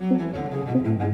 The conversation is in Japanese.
うん。